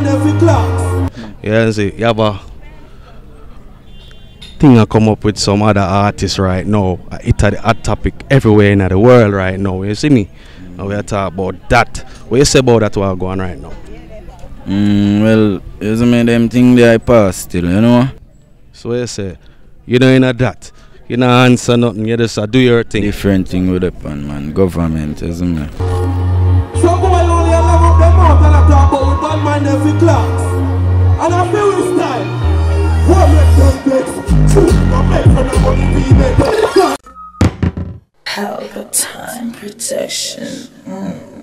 man every clock. Yeah, see, you have a thing I come up with some other artists right now. It's a hot topic everywhere in the world right now. You see me? And we are talking about that. What you say about that what going right now? Mm, well, you see me, them thing they I pass still, you know? So what you say, you know in a that. You know answer nothing, you just uh, do your thing. Different thing with the pan, man. Government, you see with every. And I feel this time. Make them make money be made? Pelpa Time protection. Mm.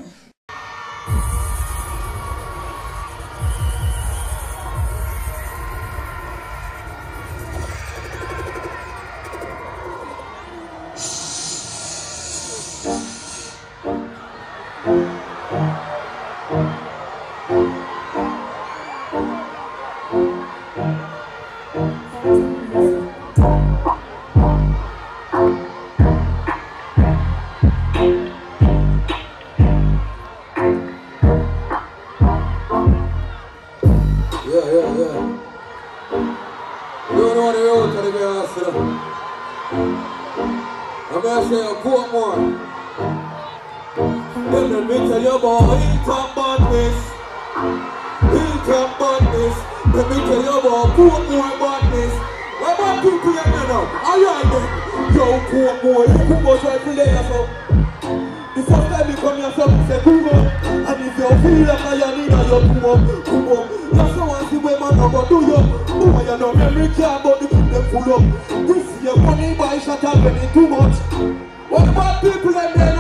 Badness. Let me tell you about Portmore badness. What about people you know? Alright then. Yo, Portmore. You come out right for later, so. The first time you come here, something say come up. And if you feel like you need a, you come up, come up. That's the one see where man no go do you. Boy, you know memory care, but the keep them full up. This year money buy shot up when it too much. What about people them there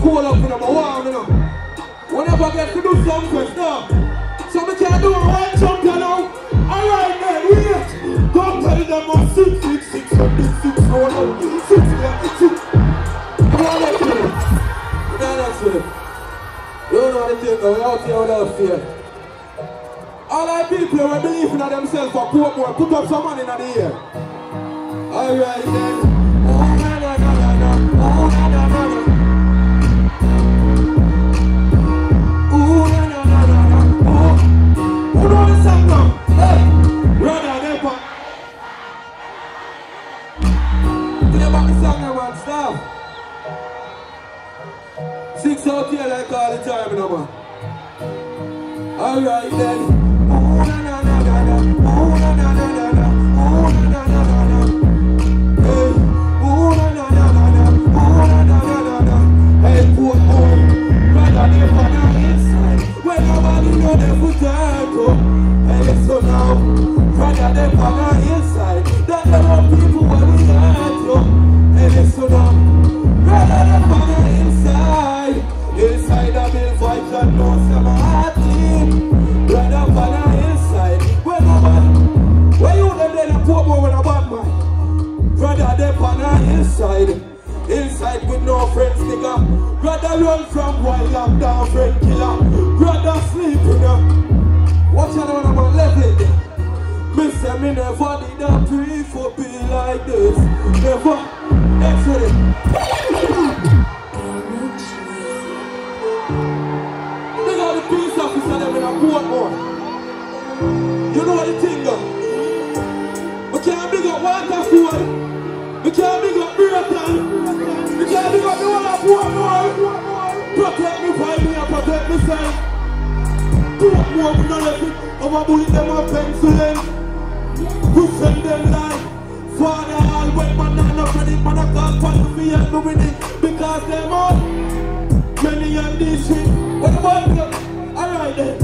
cool up in them, I warm you know. Whenever I get to do something, no. So me can't do one jump, you know. Alright then, wait. Go tell them I'm six, six, six, seven, six, no, no, six, yeah, six. Come on, let's do it. Come on, let's do it. You know the thing, though. We out here without fear. All our people who believe in themselves for Portmore, put up some money in the air. Alright then. Alright then. Ooh, na, na, na, na, na. Ooh, na, na, na, Portmore, we don't let it. Our them a pencil them. We send them like Father, all when man not enough of it, man a call for me and me with it. Because them all many on this shit. Alright then.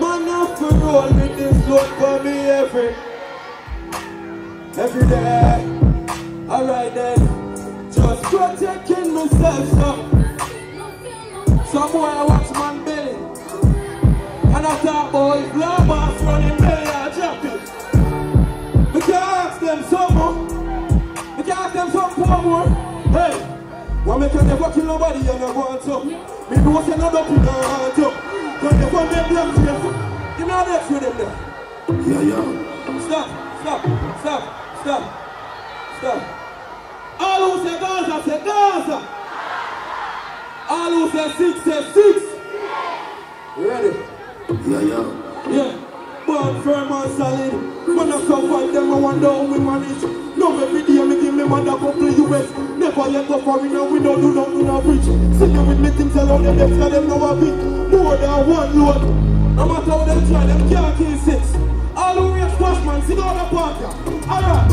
Man have to roll with this load for me every every day. Alright then, just protecting myself. So, some boy I watch talk boys blow boss running I drop it. We can ask them some more. We can ask them some Portmore. Hey, why me can never kill nobody and I want to? Me know say no put no heart up. When the one make black face, you know next with them there. Yeah, yeah. Stop, stop, stop, stop, stop. All who say Gaza, say Gaza. All who say six, say six. You ready? Yeah, yeah. Yeah. Born firm and solid. Man, I survive them, I wonder how we manage. Love every day, me give me man a couple US. Never let go for me, now we don't do nothing of rich. Sitting with me, things alone, them extra, them know a bit. More than one load. No matter how them try, them can't kill six. All who reach squash man, sing out the party. Alright.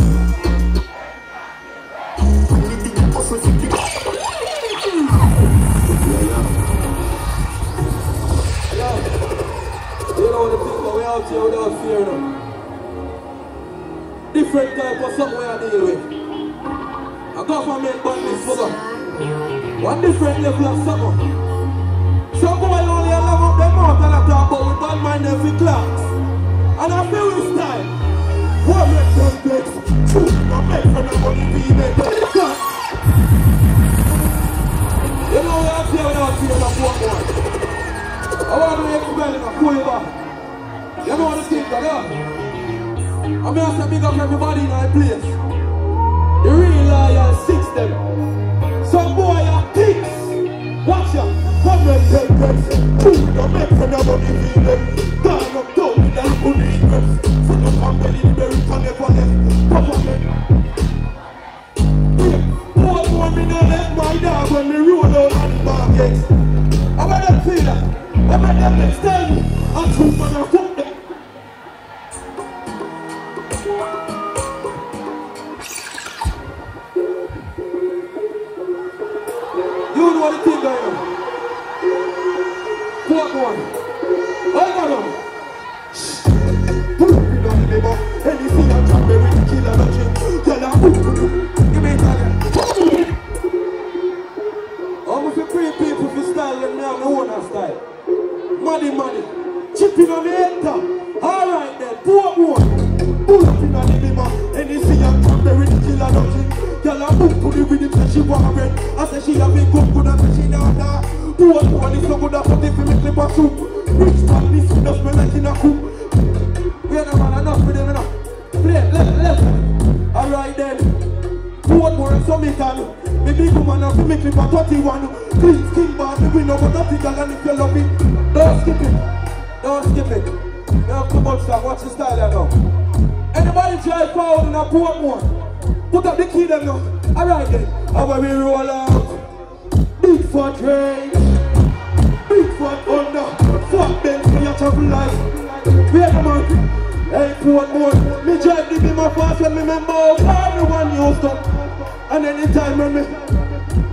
Yeah. Different type of something we are dealing with. A government bandits for them. One different level of something. Some boy only allow up them out and I talk about with bad mind every class. And I feel this time. What make them vex? Not make for nobody be make them class. You know we out here without fear of what boy. I want to it, pull it back. You know what the thing that yeah? I'm going to big up everybody in my place. The real loyal system. Some boy are thieves. Watch ya. Come and take this. Two, don't make for nobody feel them. Down up, down, then it first. So no come well in the berry, can never left. Papa me. Yeah. Boy, boy, me no let my dog when me roll out on the market. How about that feel that? Them next time? I'm too man know the thing going on. Fourth one. Hold on. now. The. Anything I can bury the. Give me free people for style and me have my own style. Money, money. Chipping on the top. Alright then, poor one. Up in the. Anything I can bury the killer not you. Tell her, ooh, to the rhythm say she want red. I say she have been good, good and say she not that. Poor one is so good at put it for me clip a soup. Rich man, this food does smell like in a coop. We are the man enough for them enough. Play, left, left. Alright then. Portmore and some can. Me big woman and me clip a 31. Clean skin bar, me win over nothing girl and if you love it, don't skip it. Don't skip it. Have too much time, watch the style now. Anybody try forward in a Portmore? Put up the key them now. Alright then. How about we roll out? Big foot range. Big foot under. Fuck them for your travel life. Wait a man. Hey, Portmore. Me drive the beam of fast when me remember everyone used to. And anytime when me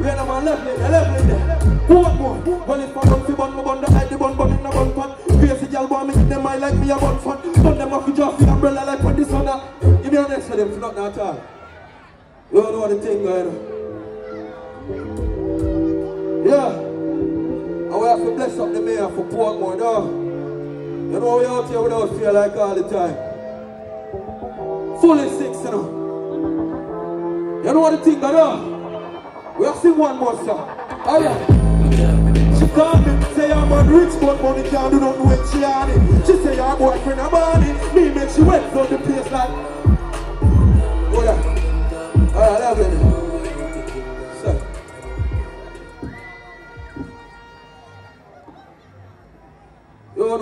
Wait a man, left lane, left lane there. Portmore. Well, if I run fi bun, me bun the hide the bun, bun in a bun pan. Crazy gal want me give them eye like me a bun fan. Bun them off the jaw, the umbrella like when the sun. Give me an next for them, for nothing at all. You don't know what the thing going on. Yeah. And we have to bless up the mayor for Portmore, though. You know we out here without fear like all the time. Fully six, you know. You know what the thing going on? We have seen one more song. Oh yeah. She called me, say I'm on rich, but money can't do nothing when she on it. She say her boyfriend I'm a money, me make she wet on the place like.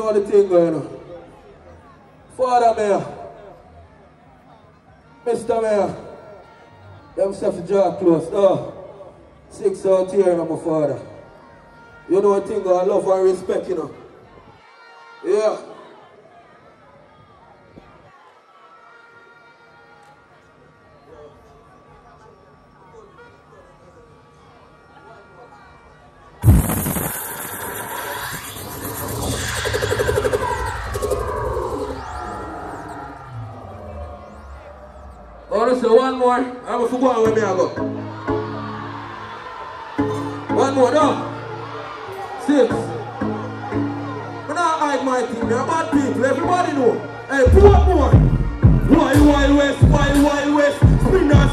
Know the thing going on. Father Mayor. Mr. Mayor. Them stuff draw close. No. Six out here, my father. You know what thing I love and respect, you know. Yeah. More. I'm going to go where I go. One more, no. Six. I'm not hide my thing, they're bad people, everybody know. Hey, pull up more. Wild, wild west, wild, wild west. Spinners,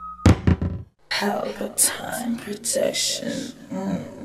Pelpa Time Protection. Mm.